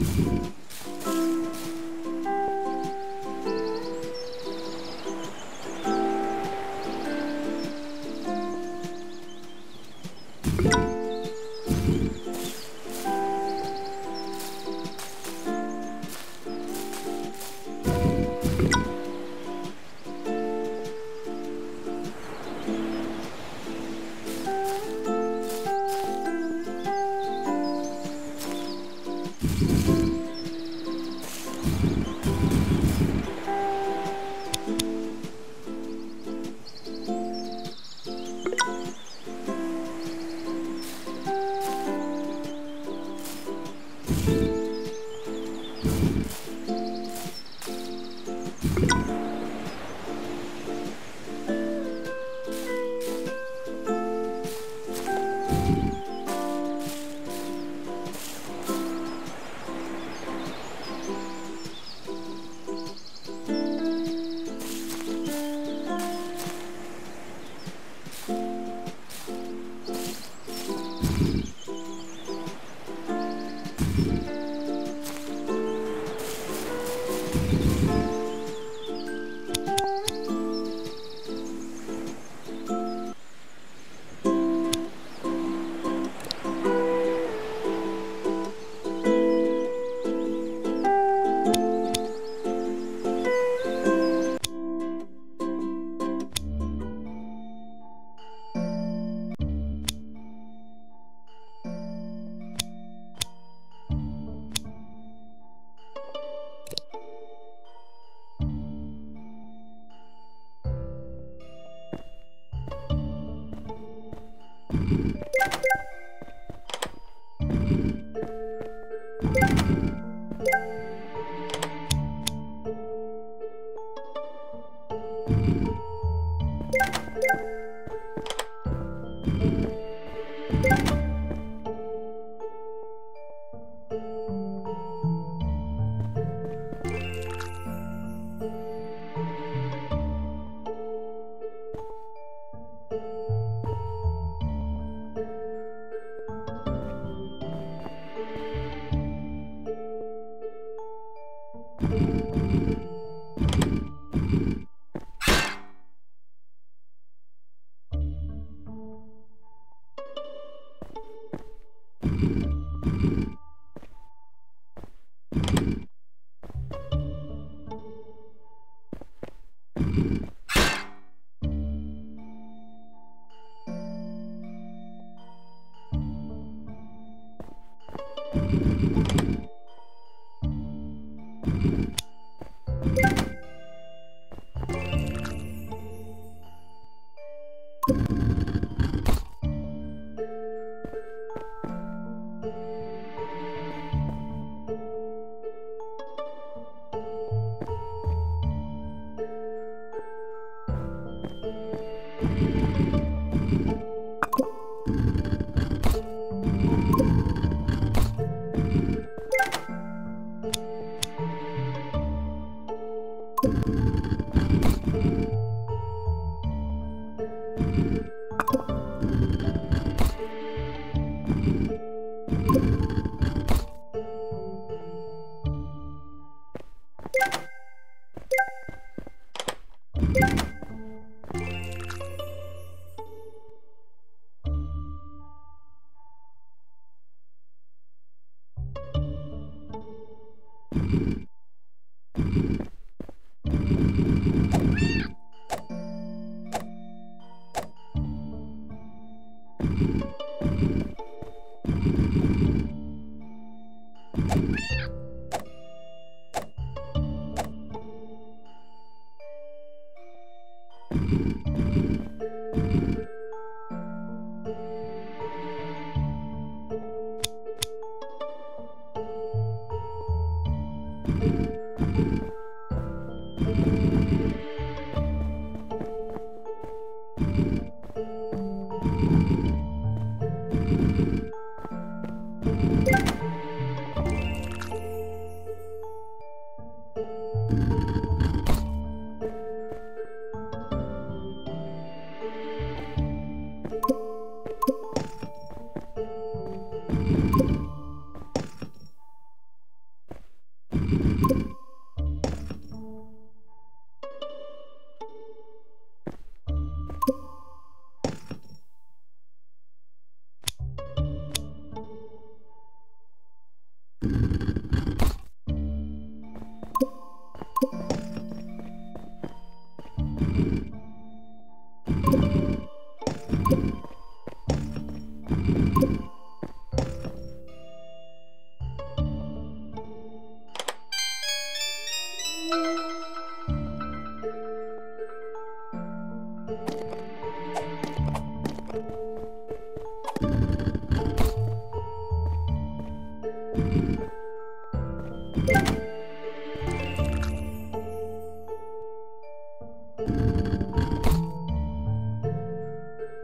Mm-hmm.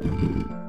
You